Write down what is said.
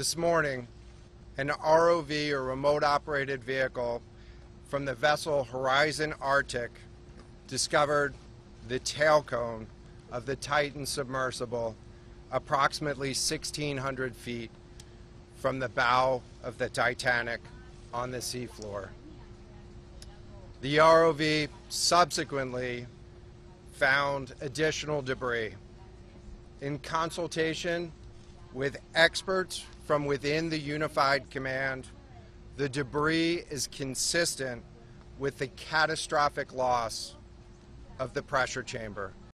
This morning, an ROV or remote operated vehicle from the vessel Horizon Arctic discovered the tail cone of the Titan submersible approximately 1,600 feet from the bow of the Titanic on the seafloor. The ROV subsequently found additional debris. In consultation with experts from within the Unified Command, the debris is consistent with the catastrophic loss of the pressure chamber.